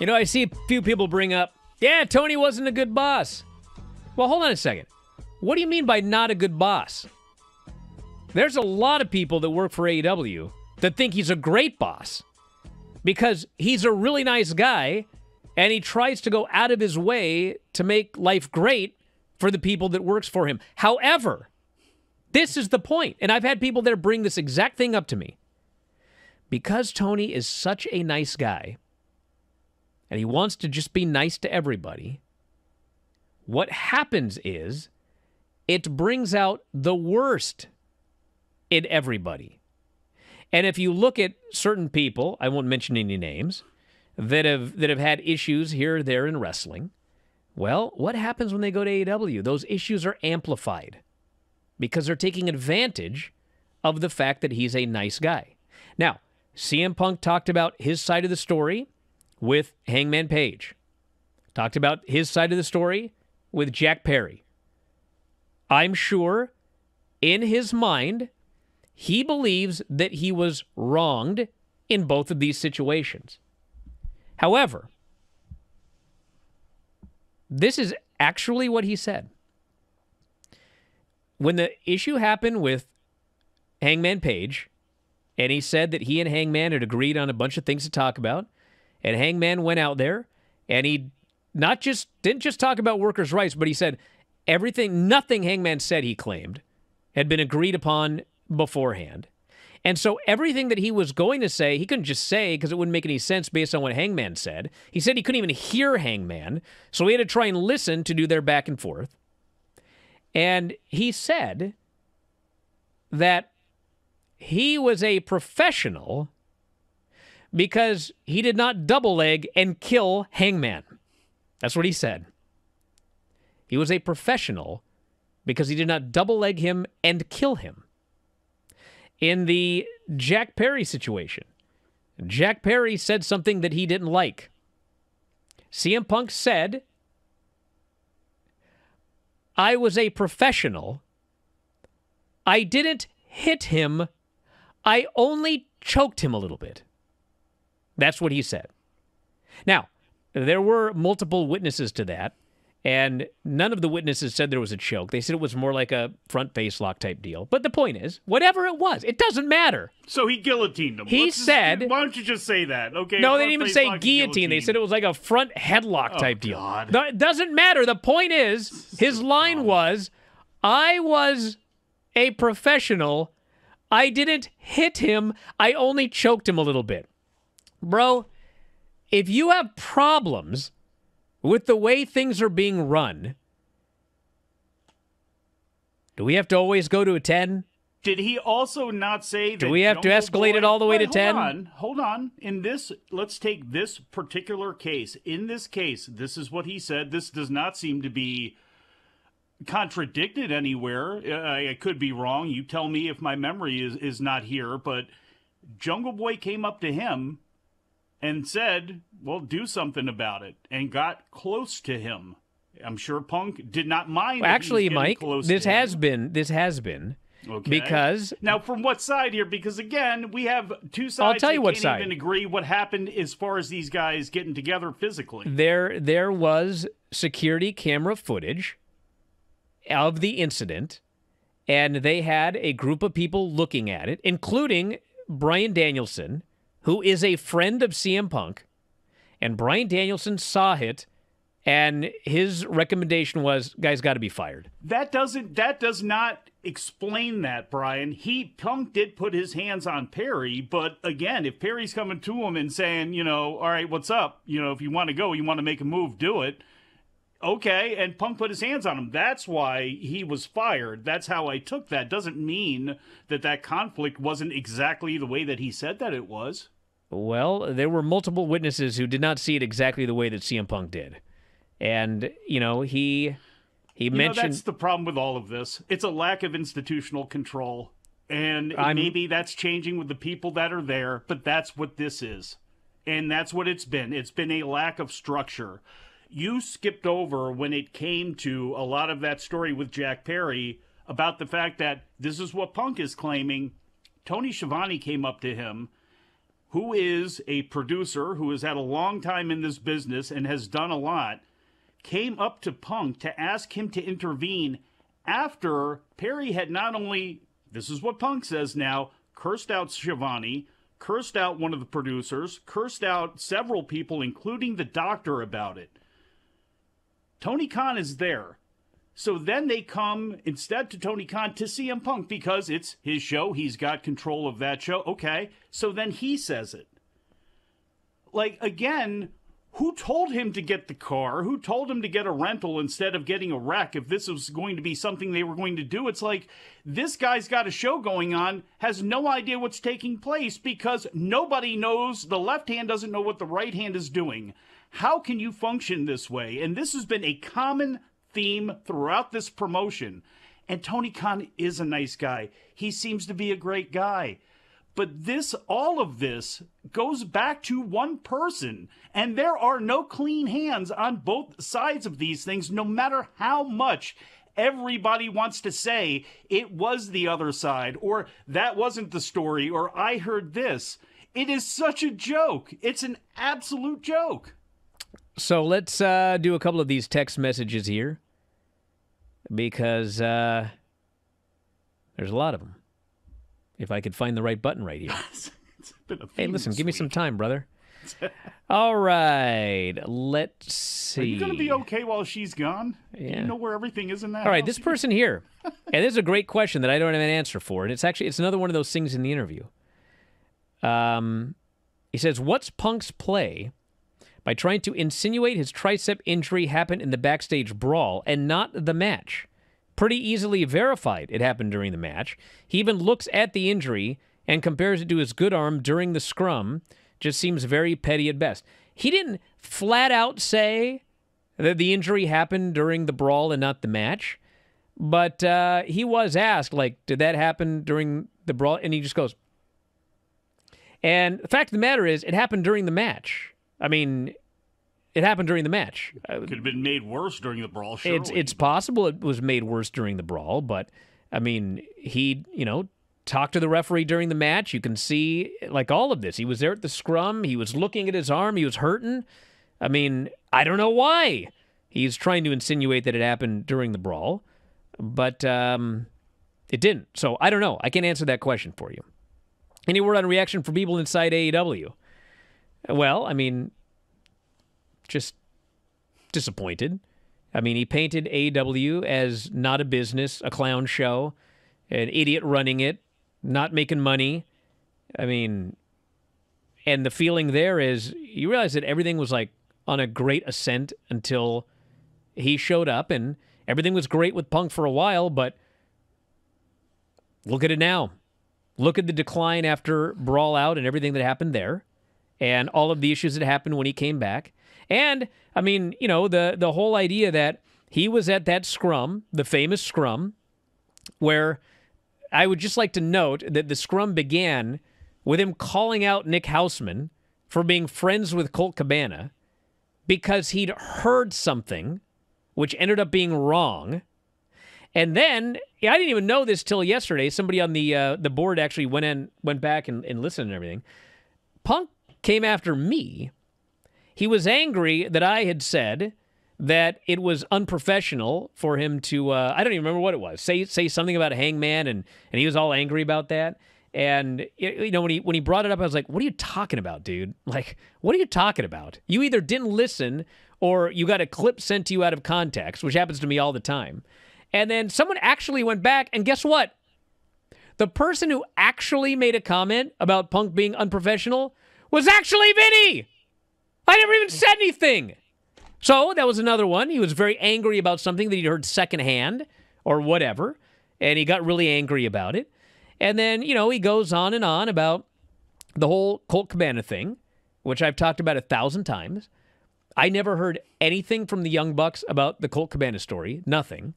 You know, I see a few people bring up, yeah, Tony wasn't a good boss. Well, hold on a second. What do you mean by not a good boss? There's a lot of people that work for AEW that think he's a great boss because he's a really nice guy and he tries to go out of his way to make life great for the people that works for him. However, this is the point, and I've had people there bring this exact thing up to me. Because Tony is such a nice guy and he wants to just be nice to everybody, what happens is it brings out the worst in everybody. And if you look at certain people, I won't mention any names, that have that have had issues here or there in wrestling, well, what happens when they go to AEW? Those issues are amplified because they're taking advantage of the fact that he's a nice guy. Now, CM Punk talked about his side of the story with Hangman Page. Talked about his side of the story with Jack Perry. I'm sure in his mind, he believes that he was wronged in both of these situations. However, this is actually what he said. When the issue happened with Hangman Page, and he said that he and Hangman had agreed on a bunch of things to talk about, and Hangman went out there and he not just didn't just talk about workers' rights, but he said everything, nothing Hangman said he claimed had been agreed upon beforehand. And so everything that he was going to say, he couldn't just say because it wouldn't make any sense based on what Hangman said. He said he couldn't even hear Hangman, so he had to try and listen to do their back and forth. And he said that he was a professional because he did not double leg and kill Hangman. That's what he said. He was a professional because he did not double leg him and kill him in the Jack Perry situation. Jack Perry said something that he didn't like. CM Punk said, I was a professional. I didn't hit him. I only choked him a little bit. That's what he said. Now, there were multiple witnesses to that. And none of the witnesses said there was a choke. They said it was more like a front face lock type deal. But the point is, whatever it was, it doesn't matter. So he guillotined him. He Let's just- said- why don't you just say that? Okay. No, they didn't even say lock, guillotine. They said it was like a front headlock oh, type deal. God. It doesn't matter. The point is, his line was, I was a professional. I didn't hit him. I only choked him a little bit. Bro, if you have problems with the way things are being run, do we have to always go to a 10? Did he also not say that? we have to escalate Boy- it all the way to 10? Hold on, hold on. In this, let's take this particular case. In this case, this is what he said. This does not seem to be contradicted anywhere. I, I could be wrong. You tell me if my memory is is not here. But Jungle Boy came up to him and said, "Well, do something about it," and got close to him. I'm sure Punk did not mind. Well, that he was actually, Mike, close this to him. has been this has been Okay. because now, from what side here? Because again, we have two sides. I'll tell you what can't side. even agree what happened as far as these guys getting together physically. there there was security camera footage of the incident and they had a group of people looking at it including Bryan Danielson who is a friend of CM Punk and Bryan Danielson saw it and his recommendation was guys got to be fired That doesn't. That does not explain that, Brian. He Punk did put his hands on Perry, but again, if Perry's coming to him and saying, you know, all right, what's up? You know, if you want to go, you want to make a move, do it. Okay, and Punk put his hands on him. That's why he was fired. That's how I took that. Doesn't mean that that conflict wasn't exactly the way that he said that it was. Well, there were multiple witnesses who did not see it exactly the way that CM Punk did. And, you know, he he You know, mentioned that's the problem with all of this. It's a lack of institutional control. And I'm- maybe that's changing with the people that are there, but that's what this is. And that's what it's been. It's been a lack of structure. You skipped over when it came to a lot of that story with Jack Perry about the fact that this is what Punk is claiming. Tony Schiavone came up to him who is a producer who has had a long time in this business and has done a lot, came up to Punk to ask him to intervene after Perry had not only, this is what Punk says now, cursed out Schiavone, cursed out one of the producers, cursed out several people, including the doctor, about it. Tony Khan is there. So then they come instead to Tony Khan to CM Punk because it's his show. He's got control of that show. Okay. So then he says it. Like, again, who told him to get the car? Who told him to get a rental instead of getting a wreck if this was going to be something they were going to do? It's like this guy's got a show going on, has no idea what's taking place because nobody knows, the left hand doesn't know what the right hand is doing. How can you function this way? And this has been a common theme throughout this promotion. And Tony Khan is a nice guy. He seems to be a great guy. But this, all of this goes back to one person. And there are no clean hands on both sides of these things, no matter how much everybody wants to say it was the other side, or that wasn't the story, or I heard this. It is such a joke. It's an absolute joke. So let's uh, do a couple of these text messages here because uh, there's a lot of them. If I could find the right button right here. hey, listen, give me some time, brother. All right, let's see. Are you going to be okay while she's gone? Yeah. you know where everything is in that? All right, house? this person here, and this is a great question that I don't have an answer for, and it's actually it's another one of those things in the interview. Um, he says, "What's Punk's play by trying to insinuate his tricep injury happened in the backstage brawl and not the match. Pretty easily verified it happened during the match. He even looks at the injury and compares it to his good arm during the scrum. Just seems very petty at best. He didn't flat out say that the injury happened during the brawl and not the match, but uh, he was asked, like, did that happen during the brawl? And he just goes, and the fact of the matter is, it happened during the match. I mean, it happened during the match. Could have been made worse during the brawl. Surely. It's it's possible it was made worse during the brawl, but I mean, he you know talked to the referee during the match. You can see like all of this. He was there at the scrum. He was looking at his arm. He was hurting. I mean, I don't know why he's trying to insinuate that it happened during the brawl, but um, it didn't. So I don't know. I can't answer that question for you. Any word on reaction from people inside AEW? Well, I mean, just disappointed. I mean, he painted AEW as not a business, a clown show, an idiot running it, not making money. I mean, and the feeling there is you realize that everything was like on a great ascent until he showed up and everything was great with Punk for a while, but look at it now. Look at the decline after Brawl Out and everything that happened there and all of the issues that happened when he came back. And I mean, you know, the the whole idea that he was at that scrum, the famous scrum, where I would just like to note that the scrum began with him calling out Nick Hausman for being friends with Colt Cabana because he'd heard something which ended up being wrong. And then I didn't even know this till yesterday. Somebody on the uh, the board actually went in, went back and, and listened and everything. Punk came after me. He was angry that I had said that it was unprofessional for him to uh, I don't even remember what it was. Say say something about a hangman and and he was all angry about that. And you know when he when he brought it up I was like, "What are you talking about, dude? Like, what are you talking about? You either didn't listen or you got a clip sent to you out of context, which happens to me all the time." And then someone actually went back and guess what? The person who actually made a comment about Punk being unprofessional was actually Vinny. I never even said anything. So that was another one. He was very angry about something that he heard secondhand or whatever, and he got really angry about it. And then, you know, he goes on and on about the whole Colt Cabana thing, which I've talked about a thousand times. I never heard anything from the Young Bucks about the Colt Cabana story, nothing.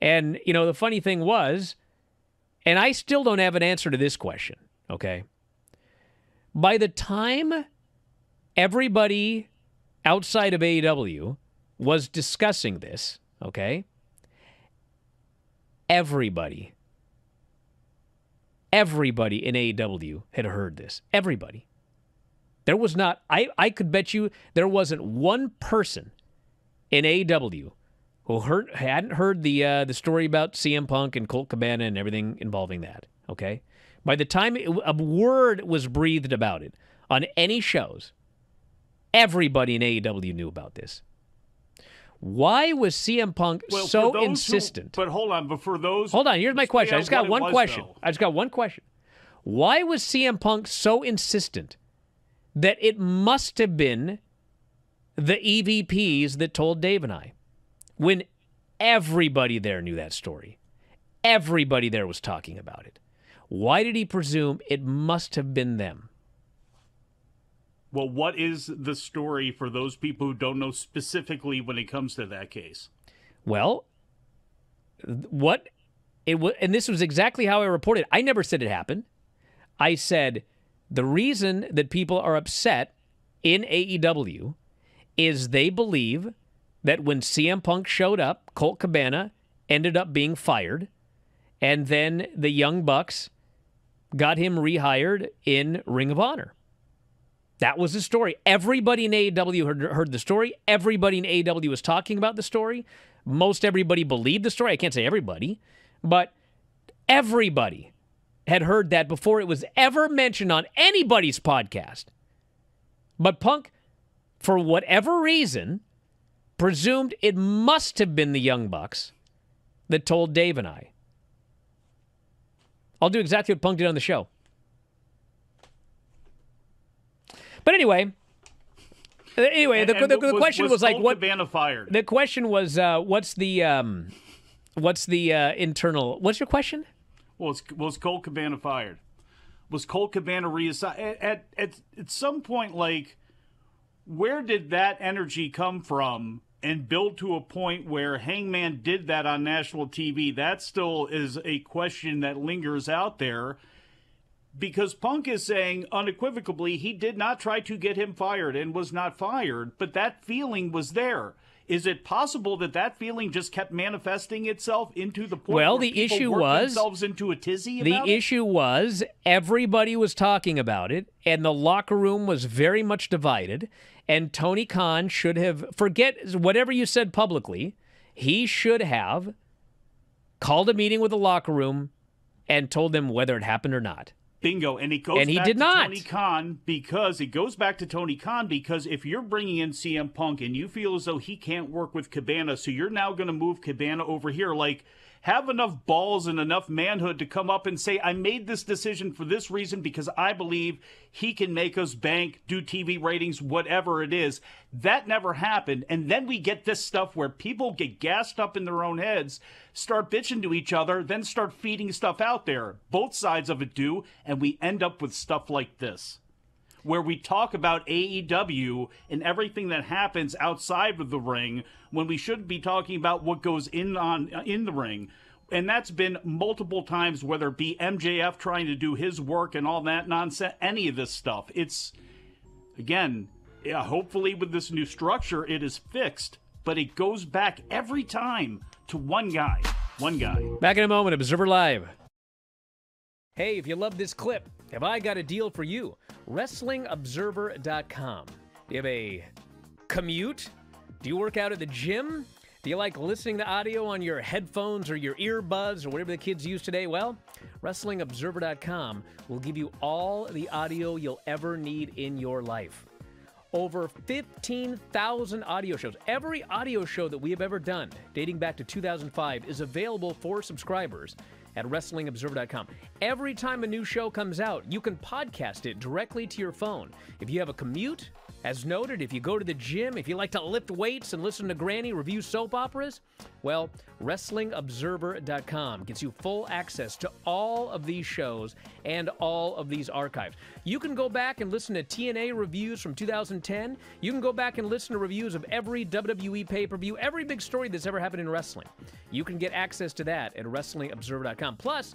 And, you know, the funny thing was, and I still don't have an answer to this question, okay? By the time everybody outside of AEW was discussing this, okay? Everybody, everybody in AEW had heard this. Everybody. There was not, I, I could bet you there wasn't one person in AEW who heard, hadn't heard the, uh, the story about CM Punk and Colt Cabana and everything involving that. Okay. By the time it, a word was breathed about it on any shows, everybody in AEW knew about this. Why was CM Punk Well, so those who- insistent? but hold on, but for those Hold on, here's my question. I just got one was, question. though. I just got one question. Why was CM Punk so insistent that it must have been the EVPs that told Dave and I when everybody there knew that story? Everybody there was talking about it. Why did he presume it must have been them? Well, what is the story for those people who don't know specifically when it comes to that case? Well, what it was, and this was exactly how I reported. I never said it happened. I said the reason that people are upset in AEW is they believe that when CM Punk showed up, Colt Cabana ended up being fired, and then the Young Bucks got him rehired in Ring of Honor. That was the story. Everybody in AEW heard, heard the story. Everybody in AEW was talking about the story. Most everybody believed the story. I can't say everybody, but everybody had heard that before it was ever mentioned on anybody's podcast. But Punk, for whatever reason, presumed it must have been the Young Bucks that told Dave and I. I'll do exactly what Punk did on the show. But anyway, anyway, the, And the, the was- question was, was like, what? Cabana fired? The question was, uh, what's the um, what's the uh, internal? What's your question? Was was Colt Cabana fired? Was Colt Cabana reassigned at, at at at some point? Like, where did that energy come from? And build to a point where Hangman did that on national TV. That still is a question that lingers out there because Punk is saying unequivocally he did not try to get him fired and was not fired, but that feeling was there. Is it possible that that feeling just kept manifesting itself into the point? Well, where the issue was- themselves into a tizzy. The it? issue was everybody was talking about it, and the locker room was very much divided. And Tony Khan should have forget whatever you said publicly. He should have called a meeting with the locker room and told them whether it happened or not. Bingo, and it goes And he back did to not. Tony Khan because it goes back to Tony Khan because if you're bringing in CM Punk and you feel as though he can't work with Cabana, so you're now going to move Cabana over here, like have enough balls and enough manhood to come up and say, I made this decision for this reason because I believe he can make us bank, do TV ratings, whatever it is. That never happened. And then we get this stuff where people get gassed up in their own heads, start bitching to each other, then start feeding stuff out there. Both sides of it do. And we end up with stuff like this where we talk about AEW and everything that happens outside of the ring when we should be talking about what goes in on uh, in the ring. And that's been multiple times, whether it be MJF trying to do his work and all that nonsense, any of this stuff. It's again, yeah, hopefully with this new structure, it is fixed, but it goes back every time to one guy. One guy. Back in a moment, Observer Live. Hey, if you love this clip, have I got a deal for you? WrestlingObserver.com. Do you have a commute? Do you work out at the gym? Do you like listening to audio on your headphones or your earbuds or whatever the kids use today? Well, WrestlingObserver.com will give you all the audio you'll ever need in your life over 15,000 audio shows. Every audio show that we have ever done, dating back to 2005, is available for subscribers at WrestlingObserver.com. Every time a new show comes out, you can podcast it directly to your phone. If you have a commute, as noted, if you go to the gym, if you like to lift weights and listen to Granny review soap operas, well, WrestlingObserver.com gets you full access to all of these shows and all of these archives. You can go back and listen to TNA reviews from 2010. You can go back and listen to reviews of every WWE pay per view, every big story that's ever happened in wrestling. You can get access to that at WrestlingObserver.com. Plus,